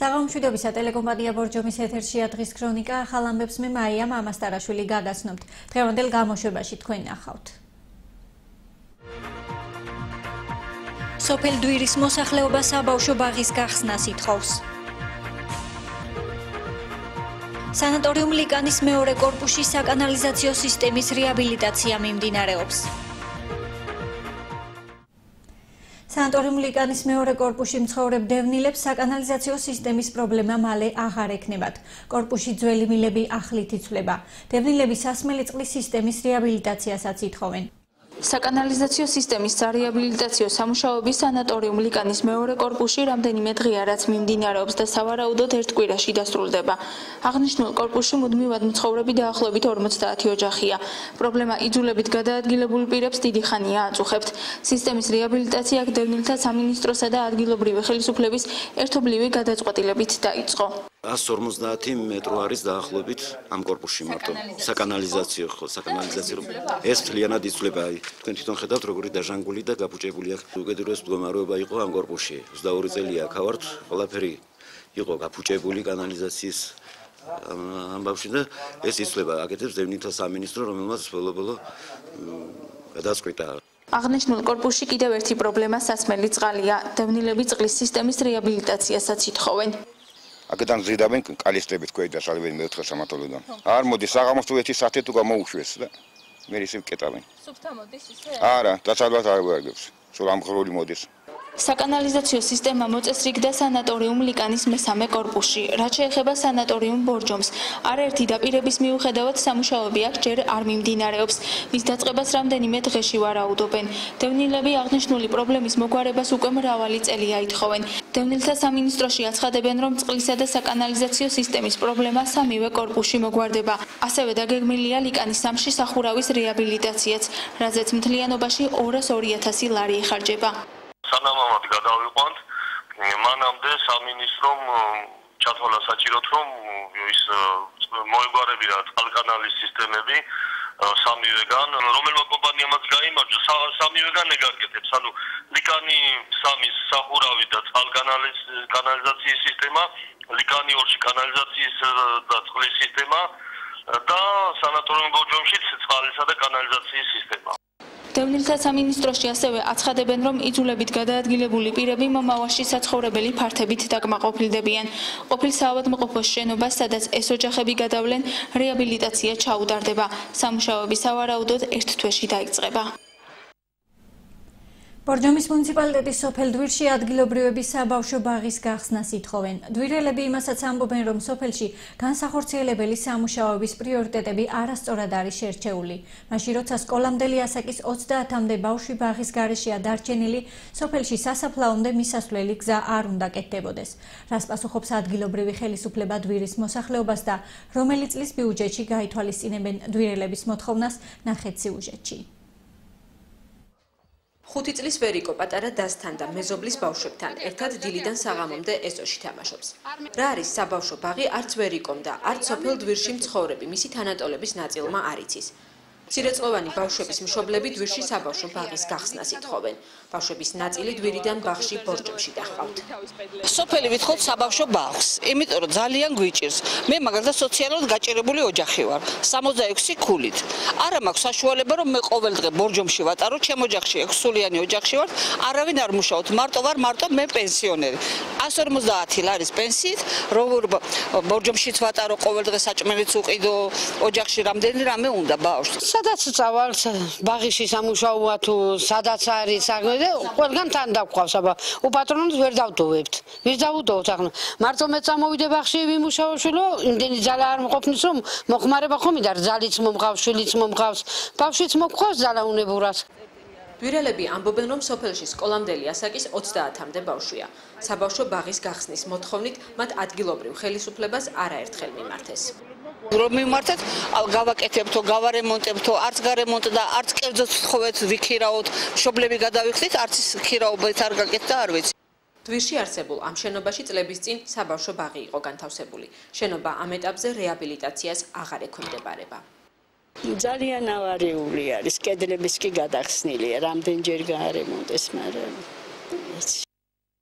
საღამოშვიდობისა ტელეკომპანია ბორჯომის ეთერშია დღის ქრონიკა ახალ ამბებს მე მაია მამასტარაშვილი გადასნობთ. დღევანდელ გამოშვებაში თქვენ ნახავთ. სოფელ დვირის მოსახლეობა საბავშვო ბაღის გახსნას ითხოვს სანატორიუმ ლიკანის მეორე კორპუსში საკანალიზაციო სისტემის რეაბილიტაცია მიმდინარეობს სანატორიუმ ლიკანის მეორე კორპუსში მცხოვრებ დევნილებს საკანალიზაციო სისტემის პრობლემა მალე აღარ ექნებათ. კორპუსში ძველი მილები ახლით იცვლება. დევნილები სასმელი წყლის სისტემის რეაბილიტაციასაც ითხოვენ. საკანალიზაციო სისტემის სარეაბილიტაციო სამუშაოების სანატორიუმ ლიკანის მეორე კორპუსში რამდენიმე დღეა რაც მიმდინარეობს და სავარაუდოდ ერთ კვირაში დასრულდება. აღნიშნულ კორპუსში მუდმივად მცხოვრები დაახლოებით 50 ოჯახია. პრობლემა იძულებით გადაადგილებული პირებს დიდი ხანია აწუხებთ. სისტემის რეაბილიტაცია გდევნილთა სამინისტროსა და ადგილობრივი ხელისუფლების ერთობლივი გადაწყვეტილებით დაიწყო. 150 მეტრო არის დაახლოებით ამ კორპუსში მარტო. საკანალიზაციო ხო საკანალიზაციო ეს თლიანად იცვლება. აი თქვენ თვითონ ხედავთ როგორი დაჟანგული და გაფუჭებული აქვს უკიდურეს მდგომარეობა იყო ამ კორპუსში. 22 წელია ხავართ ყველაფერი იყო გაფუჭებული კანალიზაციის ამბავში და ეს იცვლება. აკეთებს დევნილთა სამინისტრო რომელმაც ბოლო-ბოლო გადაწყვიტა. აღნიშნულ კორპუსში კიდევ ერთი პრობლემა სასმელი წყალია. დევნილები წყლის სისტემის რეაბილიტაციასაც ითხოვენ აქედან ზიდავენ კალისტრებით ქვეით და სალვენ მეოთხე სამათოლოდან. არ მოდი საღამოს თუ ერთი საათი თუ გამოუშვეს და მე ისე ვკეტავენ. სუფთა მოდის ისე? არა, დაცალვათ არ ვარგებს. სულ ამღრული მოდის. საკანალიზაციო სისტემა მოწესრიგდა სანატორიუმ ლიკანის მესამე კორპუსში. რაც შეეხება სანატორიუმ ბორჯომს, არაერთი დაპირების მიუხედავად სამუშაოები აქ ჯერ არ მიმდინარეობს. მის დაწყებას რამდენიმე დღეში ვარაუდობენ. დევნილები აღნიშნული პრობლემის მოგვარებას უკვე მრავალი წელია ითხოვენ. დევნილთა სამინისტროში აცხადებენ, რომ წყლისა და საკანალიზაციო სისტემის პრობლემა სამივე კორპუსში მოგვარდება. ასევე დაგეგმილია ლიკანის სამში სახურავის რეაბილიტაციაც, რაზეც მთლიანობაში 202.000 ლარი სანამამად გადავიყვანთ. მანამდე სამინისტრომ ჩათვალა საჭიროდ რომ ის მოეგარებინა წყალკანალის სისტემები სამივეგან რომელმა კომპანიამაც გაიმარჯვა სამივეგან ეგაკეთებს ანუ ლიკანი სამის სახურავი და წყალკანალის კანალიზაციის სისტემა ლიკანი ორში კანალიზაციის და წყლის სისტემა და სანატორიუმ ბოჯომშიც წყალისა და კანალიზაციის სისტემა დევნილთა სამინისტროში ასევე აცხადებენ, რომ იძულებით გადაადგილებული პირები მომავალში საცხოვრებელი ფართებით დაკმაყოფილდებიან. ყოფილ საავადმყოფოს შენობას, სადაც ეს ოჯახები გადავლენ, რეაბილიტაცია ჩაუტარდება. სამუშაოები სავარაუდოდ ერთ თვეში დაიწყება. ბორჯომის მუნიციპალიტეტის სოფელ დვირში ადგილობრივების საბავშვო ბაღის გახსნას ითხოვენ. დვირელები იმასაც ამბობენ, რომ სოფელში განსახორციელებელი სამუშაოების პრიორიტეტები არასწორად არის შერჩეული. მაშინ როცა სკოლამდელი ასაკის 30-მდე ბავშვი ბაღის გარეშეა დარჩენილი, სოფელში სასაფლაომდე მისასვლელი გზა არ უნდა კეთდებოდეს. რას პასუხობს ადგილობრივი ხელისუფლება დვირის მოსახლეობას და რომელი წლის ბიუჯეტში გაითვალისწინებენ დვირელების მოთხოვნას ნახეთ სიუჟეტში. ხუთი წლის ვერიკო პატარა დასთან და მეზობლის ბავშვებთან ერთად დილიდან საღამომდე ეზოში თამაშობს. რა არის საბავშვო ბაღი არც ვერიკომ და არც სოფელ დვირში მცხოვრები მისი თანატოლების ნაწილმა არ იცის. ცირეწლოვანი ბავშვების მშობლები დვირში საბავშვო ბაღის გახსნას ითხოვენ. ბავშვების ნაწილი დვირიდან ბაღში ბორჯომში დახავთ. სოფელი ვითხოვთ საბავშვო ბაღს, იმიტომ რომ ძალიან გვიჭირს. მე მაგალითად სოციალურად გაჭირებული ოჯახი ვარ, 66 ქულით. არა მაქვს საშუალება რომ მე ყოველ დღე ბორჯომში ვატარო, ჩემ ოჯახში 6 სულიანი ოჯახში ვარ, არავინ არ მუშაობთ, მარტო ვარ, მარტო მე პენსიონერი. 150 ლარის პენსიით, როგორ ბორჯომშიც ვატარო ყოველ დღე საჭმელიც უყიდო, ოჯახში რამდენი რამე უნდა ბავშვს. სადაც წავალ ბაღიში სამუშაოა თუ სადაც არის საქმე ყველგან თან დაგხვავს აბა უპატრონოს ვერ დავდოვებთ ვერ დავუდოვთ ახლა მარტო მე წამოვიდე ბაღში ვიმუშაო შულო იმდენი ძალა არ მყოფნის რომ მოხმარება ხომ იდა ძალიც მომღავს შვილიც მომღავს ბავშვიც მოგხვავს ძალა დვირელები ამბობენ რომ სოფელში სკოლამდელი ასაკის 30-მდე ბავშვია საბავშვო ბაღის გახსნის მოთხოვნით მათ ადგილობრივ ხელისუფლებას არაერთხელ მიმართეს რომ მიმართეთ, გავაკეთებთო, გავარემონტებთო, არც გარემონტ და არც კერძოდ ხოვეთ ვიქირაოთ, მშობლები გადავიხდით, არც ის ქირაობეთ არ გაკეთდა და არ ვიცი. თვირში არსებულ ამ შენობაში წლების წინ საბავშვო ბაღი იყო განთავსებული. შენობა ამ ეტაპზე რეაბილიტაციას აღარ ექვემდებარება. ძალიან ავარიული არის, კედლების კი გადახსნილია, რამდენჯერ გაარემონტეს, მაგრამ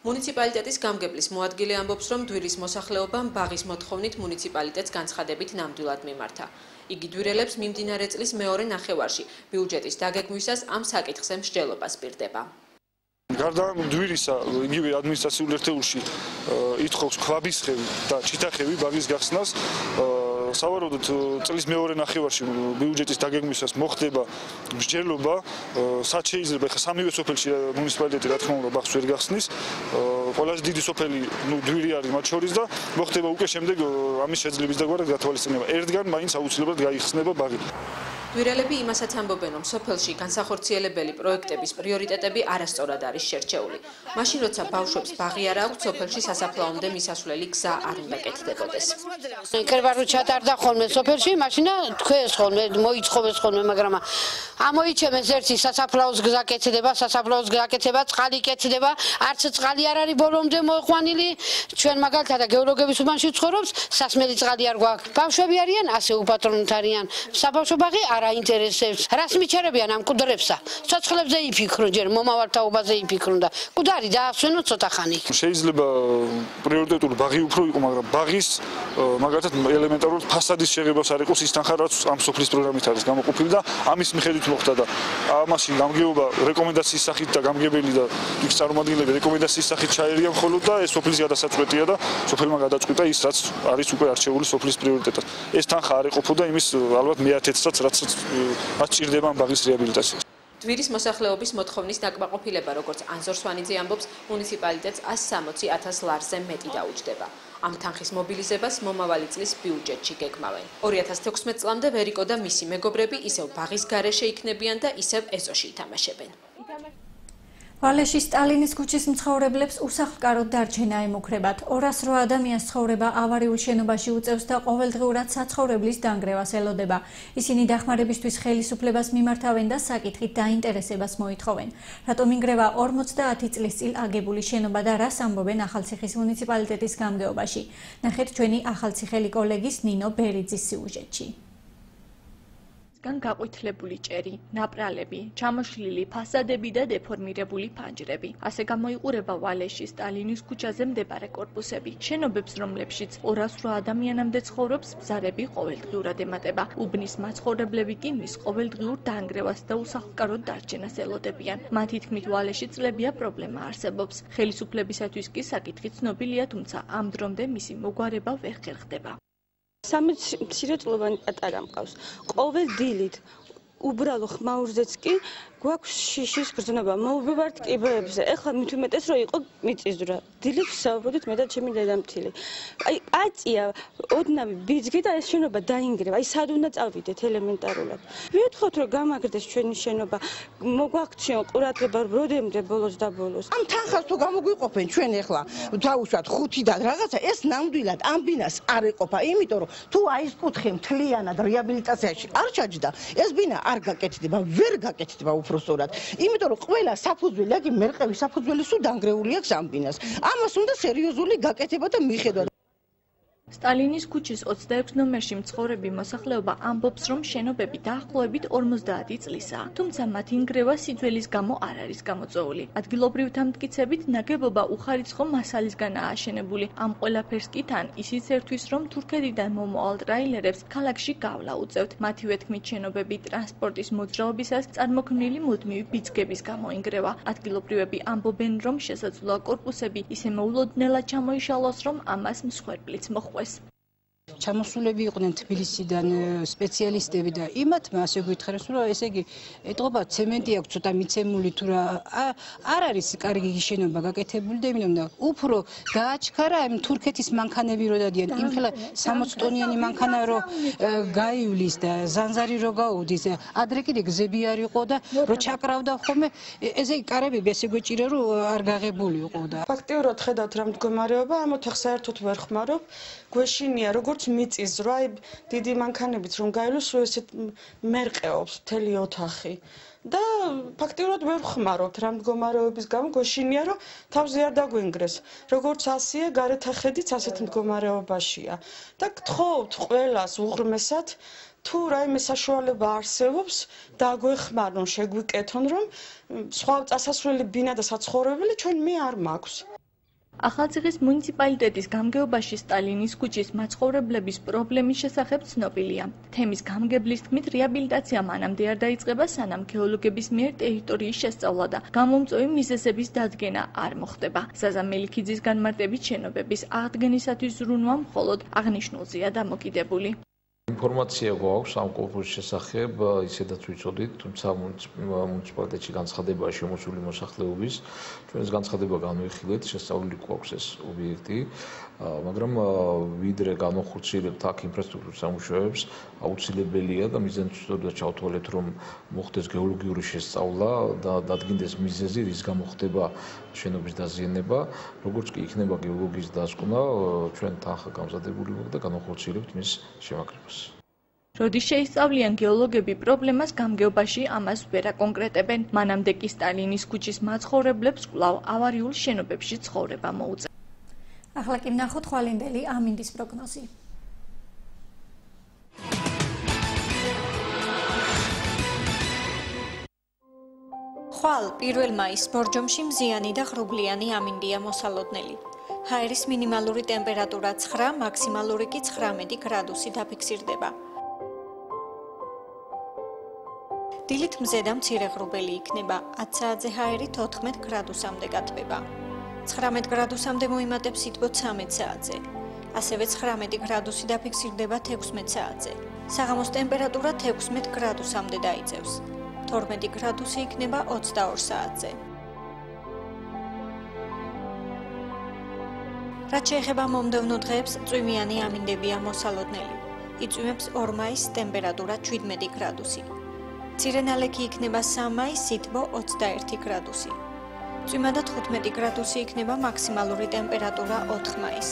მუნიციპალიტეტის გამგებლის მოადგილე ამბობს, რომ დვირის მოსახლეობამ ბაღის მოთხოვნით მუნიციპალიტეტს განცხადებით ნამდვილად მიმართა. იგი დვირელებს მიმდინარე წლის მეორე ნახევარში ბიუჯეტის დაგეგმვისას ამ საკითხზე მსჯელობას პირდება. გარდა დვირისა, იგივე ადმინისტრაციულ ერთეულში ითხოვს ქვაბისხევი და ჩიტახევი ბაღის გახსნას. სავარაუდოდ წლის მეორე ნახევარში ბიუჯეტის დაგეგმვისას მოხდება მსჯელობა, სად შეიძლება ხა სამივე სოფელში მუნიციპალიტეტი რა თქმა უნდა ბაღს ვერ გახსნის. ყველაზე დიდი სოფელი ნუ დვირი არის მათ შორის და მოხდება უკვე შემდეგ ამის შეძლების დაგვარად გათვალისწინება. ერთგან მაინც აუცილებლად გაიხსნება ბაღი. დვირელები იმასაც ამბობენ, რომ სოფელში განსახორციელებელი პროექტების პრიორიტეტები არასწორად არის შერჩეული. მაშინ როცა ბავშვებს ბაღი არ აქვს, სოფელში სასაფლაომდე მისასვლელი გზა არ უნდა კეთდებოდეს. კერბარო ჩატარდა ხოლმე სოფელში, მაშინა თქვენს ხოლმე მოიწყობეს ხოლმე, მაგრამ ამოიჩემეს ერთი სასაფლაოს გზა კეთდება, სასაფლაოს გზა კეთდება, წყალი კეთდება, არც წყალი არ არის ბოლომდე მოყვანილი. ჩვენ მაგალითად გეოლოგების უბანში ვცხოვრობს, სასმელი წყალი არ გვაქვს. ბავშვები არიან, ასე უპატრონოთ არიან. საბავშვო ბაღი არ აინტერესებს. რას მიჩერებიან ამ კუდრებსა? ცოცხლებზე იფიქრონ, ჯერ მომავალთაობაზე იფიქრონ და კუდარი დაასვენო ცოტა ხანი. შეიძლება პრიორიტეტული ბაღი უფრო იყო, მაგრამ ბაღის მაგალითად ელემენტარულად ფასადის შეღებას არ იყოს ის თანხა რაც ამ სოფლის პროგრამით არის გამოყოფილი და ამის მიხედვით მოხდა და ამაში გამგეობა რეკომენდაციის სახით და გამგებელი და იქ წარმომადგენლები რეკომენდაციის სახით ჩაერია მხოლოდ და ეს სოფლის გადასაწყვეტია და სოფელმა გადაწყვიტა ის რაც არის უკვე არჩეული სოფლის პრიორიტეტად. ეს თანხა არ ეყოფოდა იმის ალბათ მეათეცსაც რაც მათ ჭირდება ბაღის რეაბილიტაცია. დვირის მოსახლეობის მოთხოვნის დაკმაყოფილება, როგორც ანზორ სვანიძე ამბობს, მუნიციპალიტეტს 160.000 ლარზე მეტი დაუჯდება. ამ თანხის მობილიზებას მომავალი წლის ბიუჯეტში გეკმავენ. 2016 წლამდე ვერიკო და მისი მეგობრები ისევ ბაღის გარეშე იქნებიან და ისევ ეზოში ითამაშებენ. ვალეში სტალინის ქუჩის მცხოვრებლებს უსახლკაროდ დარჩენა ემუქრებათ. 208 ადამიანის ცხოვრება ავარიულ შენობაში უწევს და ყოველდღიურად საცხოვრებლის დანგრევას ელოდება. ისინი დახმარებისთვის ხელისუფლებას მიმართავენ და საკითხით დაინტერესებას მოითხოვენ. რატომ ინგრევა 50 წლის წინ აგებული შენობა და რას ამბობენ ახალციხის მუნიციპალიტეტის გამგეობაში? ნახეთ ჩვენი ახალციხელი კოლეგის ნინო ბერიძის სიუჟეტში. ფასადისგან გაყვითლებული ჭერი, ნაპრალები, ჩამოშლილი ფასადები და დეფორმირებული ფანჯრები. ასე გამოიყურება ვალეში სტალინის ქუჩაზე მდებარე корпуსები. შენობებს, რომლებშიც 208 ადამიანამდე ცხოვრობს, ბზარები ყოველდღიურად ემატება. უბნის მაცხოვრებლები კი მის ყოველდღიურ დაანგრევას და უსახლკაროდ დარჩენას ელოდებიან. მათი თქმით, ვალეში წლებია პრობლემა არსებობს. ხელისუფლებისათვის კი საკითხი ცნობილია, თუმცა ამ დრომდე მისი მოგვარება ვერ ხერხდება. სამი მცირეწლოვანი პატარა მყავს. ყოველ დილით უბრალო ხმაურზეც კი გვაქვს შიშის გრძნობა. მოუბებართ კიბეებზე. ეხლა მით უმეტეს რომ იყო მიწისძვრა. დილით საუბრობთ მე და ჩემი დედამთილი. აი აწია ოდნავი ბიძგი და ეს შენობა დაინგრევა. აი სად უნდა წავიდეთ ელემენტარულად. ვეთხოვთ რომ გამაგრდეს ჩვენი შენობა. მოგვაქციონ ყურადღება როდემდე ბოლოს და ბოლოს. ამ თანხას თუ გამოგვიყოფენ ჩვენ ეხლა თავუშად ხუთიდან რაღაცა ეს ნამდვილად ამ ბინას არ ეყოფა. იმიტომ რომ თუ აი ეს კუთხე მთლიანად რეაბილიტაციაში არ ჩაჯდა, ეს ბინა არ გაკეთდება, ვერ გაკეთდება უბრალოდ. იმიტომ რომ ყველა საფუძველი, აგი მერყევი საფუძველი სულ დანგრეული აქვს ამ ბინას. ამას უნდა სერიოზული გაკეთება და მიხედვა. სტალინის ქუჩის 26 ნომერში მცხოვრები მოსახლეობა ამბობს, რომ შენობები დაახლოებით 50 წლისაა, თუმცა მათი ინგრევა სიძველის გამო არ არის გამოწვეული. ადგილობრივთა მტკიცებით ნაგებობა უხარიცხო მასალისგანაა აშენებული. ამ ყველაფერს კი თან ისიც ერთვის, რომ თურქეთიდან მომავალ ტრაილერებს ქალაქში გავლა უწევთ. მათივე თქმით, შენობები ტრანსპორტის მოძრაობისას წარმოქმნილი მუდმივი ბიძგების გამო ინგრევა. ადგილობრივები ამბობენ, რომ შესაძლოა კორპუსები ისე მოულოდნელად ჩამოიშალოს, რომ ამას მსხვერპლიც მოხდა. ეს ჩამოსულები იყვნენ თბილისიდან სპეციალისტები და იმათმა ასე გითხარეს რომ ესე იგი ეტყობა ცემენტი აქვს ცოტა მიცემული თუ რა არ არის კარგი შენობა გაკეთებული და იმენ და უფრო გააჩქარა იმ თურქეთის მანქანები რო დადიან. იმ ხელა 60 ტონიანი მანქანა რო გაივლის და ზანზარი რო გაუდის. ადრე კიდე გზები არ იყო და რო ჩაკრავდა ხოლმე ესე იგი კარები ესე გვეჭირა რომ არ გაღებული იყო და ფაქტიურად ხედავთ რა მდგომარეობა ამ ოთახს საერთოდ ვერ ხმარობ. გვეშინია როგორც მიწის აი დიდი მანქანებით რომ გაილოს, ესეთ მერყეობს მთელი ოთახი. და ფაქტიურად ვერ ხმარობთ რა მდგომარეობის გამო გვეშინია რომ თავზე არ დაგვინგრეს. როგორც ასია, გარეთ ახედიც ასეთ მდგომარეობაშია. და გთხოვთ ყველას უღრმესად თუ რაიმე საშუალება არსებობს დაგვეხმარონ, შეგვიკეთონ, რომ სხვა წასასვლელი ბინა და საცხოვრებელი ჩვენ მე არ მაქვს. ახალციხის მუნიციპალიტეტის გამგეობაში სტალინის ქუჩის მაცხოვრებლების პრობლემის შესახებ ცნობილია. თემის გამგებლის თქმით, რეაბილიტაცია მანამდე არ დაიწყება, სანამ გეოლოგების მიერ ტერიტორიის შესწავლა და გამომწვევი მიზეზების დადგენა არ მოხდება. ზაზა მელიქიძის განმარტებით შენობების აღდგენისათვის ზრუნვა მხოლოდ აღნიშნულზეა დამოკიდებული. ინფორმაცია გვაქვს ამ კონკურსის შესახებ, ისედაც ვიცოდით, თუმცა მუნიციპალიტეტში განცხადებაა შემოსული მოსახლეობის, ჩვენს განცხადება განვიხილეთ, შესწავლილი გვაქვს ეს ობიექტი, მაგრამ ვიდრე განხორციელებთ აქ ინფრასტრუქტურის სამუშაოებს, აუცილებელია და მიზანწვდომად ჩავთვალეთ, რომ მოხდეს გეოლოგიური შესწავლა და დადგინდეს მიზეზი, რის გამო ხდება შენობის დაზიანება, როგორც კი იქნება გეოლოგიის დასკვნა, ჩვენ თანხა გამზადებული ვართ და განხორციელებთ მის შემაკრებას. როდის შეისწავლიან გეოლოგები პრობლემას გამგეობაში ამას ვერ აკონკრეტებენ. მანამდე კი სტალინის ქუჩის მაცხოვრებლებს კვლავ ავარიულ შენობებში ცხოვრება მოუწევს. ახლა კი ნახოთ ხვალინდელი ამინდის პროგნოზი. ხვალ 1 მაის ბორჯომში მზიანი და ღრუბლიანი ამინდია მოსალოდნელი. ჰაერის მინიმალური ტემპერატურა 9, მაქსიმალური კი 19 გრადუსი დაფიქსირდება. დილით მზე და მცირე ღრუბელი იქნება. 10 საათზე ჰაერი 14 გრადუსამდე გათბება. 19 გრადუსამდე მოიმატებს სითბო 13 საათზე. ასევე 19 გრადუსი დაფიქსირდება 16 საათზე. საღამოს ტემპერატურა 16 გრადუსამდე დაიწევს. 12 გრადუსი იქნება 22 საათზე. რაც შეეხება მომდევნო დღეებს, წვიმიანი ამინდებია მოსალოდნელი. იწვიმებს 2 მაისს ტემპერატურა 17 გრადუსი. ცირენალექი იქნება 3 მაის სითბო 21 გრადუსი. წვიმა და 15 გრადუსი იქნება მაქსიმალური ტემპერატურა 4 მაის.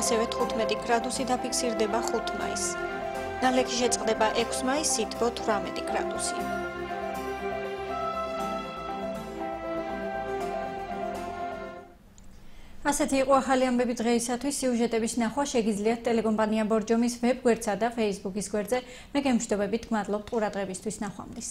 ასევე 15 გრადუსი დაფიქსირდება 5 მაის. ნალექი შეწყდება 6 მაის სითბო 18 გრადუსი. ასეთი იყო ახალი ამბები დღეისათვის. სიუჟეტების ნახვა შეგიძლიათ ტელეკომპანია ბორჯომის ვებ გვერდსა და Facebook-ის გვერდზე. მე გემშვიდობებით, მადლობთ ყურადღებისთვის ნახვამდის.